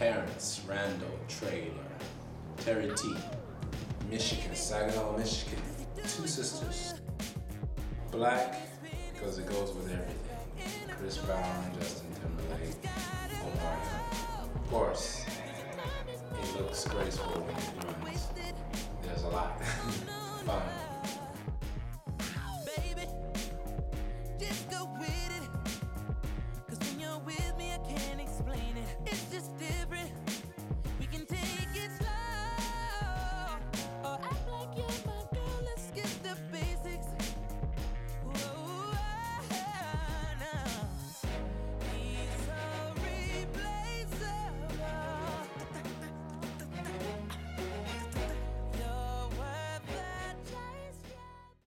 Terrence Randall Trailer, Terry T, Michigan, Saginaw, Michigan. Two sisters. Black, because it goes with everything. Chris Brown, Justin Timberlake, Omar. Of course, it looks graceful when it runs. There's a lot. Fun.